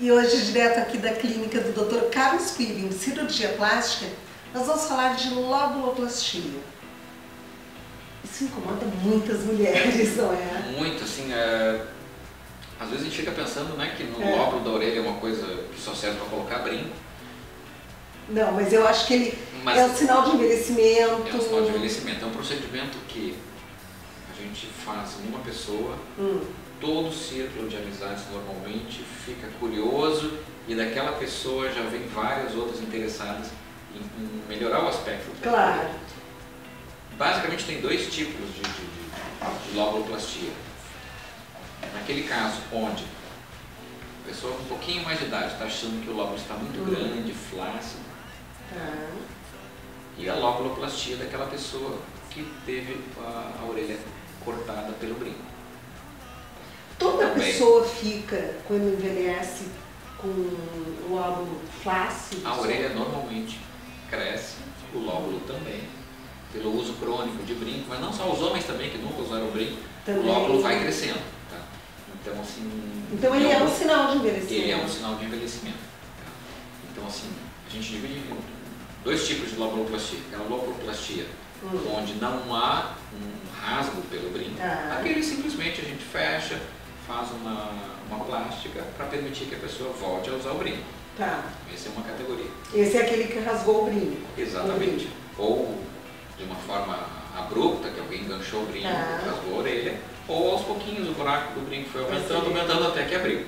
E hoje, direto aqui da clínica do Dr. Carlos Quirin, cirurgia plástica, nós vamos falar de lobuloplastia. Isso incomoda muitas mulheres, não é? Muito, assim, é... às vezes a gente fica pensando né, que no É. lóbulo da orelha é uma coisa que só serve para colocar brinco, Não, mas eu acho que ele mas é um sinal de envelhecimento. é um sinal de envelhecimento. É um procedimento que a gente faz em uma pessoa, Hum, todo círculo de amizades normalmente fica curioso e daquela pessoa já vem várias outras interessadas em, em melhorar o aspecto. claro. Basicamente tem dois tipos de, de, de, de. Naquele caso onde a pessoa com um pouquinho mais de idade está achando que o lóbulo está muito Hum. grande, flácido, Tá. e a lobuloplastia daquela pessoa que teve a, a orelha cortada pelo brinco. Toda Também. pessoa fica, quando envelhece, com o lóbulo flácido? A orelha normalmente cresce, o lóbulo também, pelo uso crônico de brinco, mas não só os homens também que nunca usaram brinco, Também. o lóbulo vai crescendo. Tá? Então, assim. Então ele é um sinal de envelhecimento. Ele é um sinal de envelhecimento. Então, assim, a gente divide em dois tipos de lobuloplastia. Aquela lobuloplastia Hum. onde não há um rasgo pelo brinco. Tá. Aquele simplesmente a gente fecha, faz uma, uma plástica para permitir que a pessoa volte a usar o brinco. Tá. Essa é uma categoria. Esse é aquele que rasgou o brinco. Exatamente. Ou de uma forma abrupta, que alguém enganchou o brinco, Tá. rasgou a orelha, ou aos pouquinhos o buraco do brinco foi aumentando, aumentando até que abriu.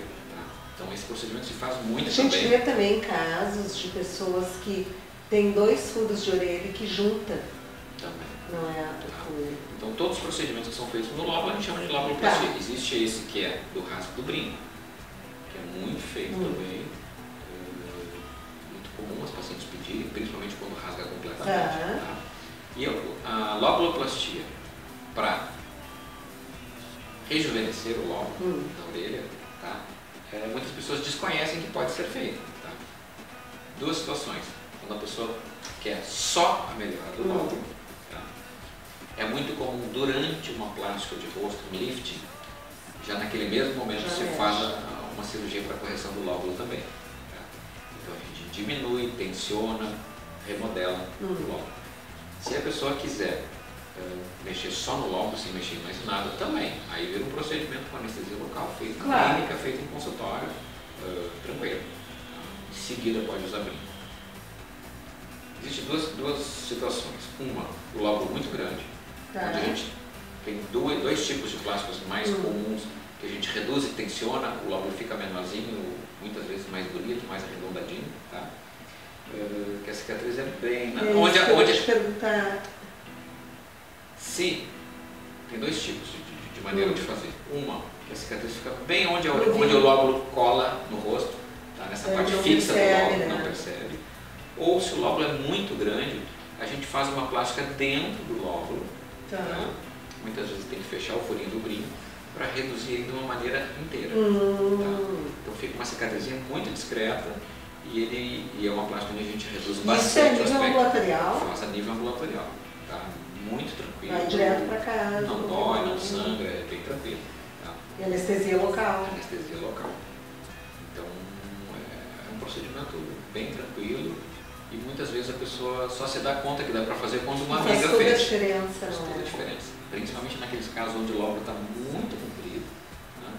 Tá? Procedimento se faz muito A gente também. vê também casos de pessoas que têm dois furos de orelha que junta, também. não é? O furo. Então todos os procedimentos que são feitos no lóbulo a gente chama de lobuloplastia. Tá. Existe esse que é do rasgo do brinco, que é muito feito Hum. também. é muito comum as pacientes pedirem, principalmente quando rasga completamente. Tá. tá? E a lobuloplastia para rejuvenescer o lóbulo Hum. da orelha, tá? É, muitas pessoas desconhecem que pode ser feito. Tá? Duas situações. Quando a pessoa quer só a melhora do Hum. lóbulo, tá? é muito comum durante uma plástica de rosto, um lifting, já naquele mesmo momento Já se mexe. faz uma cirurgia para correção do lóbulo também. tá? Então a gente diminui, tensiona, remodela Hum. o lóbulo. Se a pessoa quiser mexer só no lóbulo, sem mexer em mais nada, também. Aí vira um procedimento com anestesia local, feito Claro. em clínica, feito em consultório, eh, tranquilo. Em seguida pode usar brinco. Existem duas, duas situações. Uma, o lóbulo muito grande, Tá. onde a gente tem dois, dois tipos de plásticos mais Hum. comuns, que a gente reduz e tensiona, o lóbulo fica menorzinho, muitas vezes mais bonito, mais arredondadinho, tá? Eh, que a cicatriz é bem... É isso onde, onde, se tem dois tipos de, de- de maneira Hum. de fazer. Uma, que a cicatriz fica bem onde, a- vi. onde o lóbulo cola no rosto, tá? nessa É, parte fixa percebe, do lóbulo, né? não percebe. Ou se o lóbulo é muito grande, a gente faz uma plástica dentro do lóbulo. Tá. tá? Muitas vezes tem que fechar o furinho do brinco para reduzir ele de uma maneira inteira. Hum. Então fica uma cicatrizinha muito discreta e, ele, e é uma plástica onde a gente reduz Isso é bastante o nível aspecto. ambulatorial? Faz a nível ambulatorial. Tá? Muito tranquilo. Vai direto pra casa. Não dói, não sangra, é bem tranquilo. Tá? E anestesia local. Anestesia local. Então é um procedimento bem tranquilo e muitas vezes a pessoa só se dá conta que dá para fazer quando uma Faz amiga toda a fez. diferença, Faz toda a é? diferença. Principalmente naqueles casos onde o lóbulo está muito comprido. né?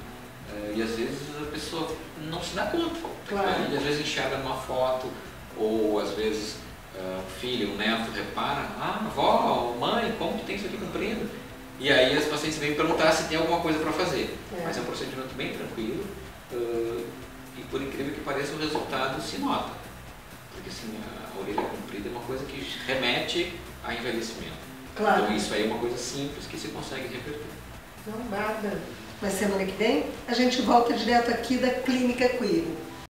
É, E às vezes a pessoa não se dá conta. Claro. né? E às vezes enxerga numa foto, ou às vezes filho, o neto repara, ah, avó, mãe, como que tem isso aqui comprido? E aí as pacientes vêm perguntar se tem alguma coisa para fazer. É. Mas é um procedimento bem tranquilo ah, e por incrível que pareça o resultado se nota. Porque assim, a orelha comprida é uma coisa que remete a envelhecimento. Claro. Então isso aí é uma coisa simples que se consegue reverter. Não, nada. Mas semana que vem a gente volta direto aqui da Clínica Quiro.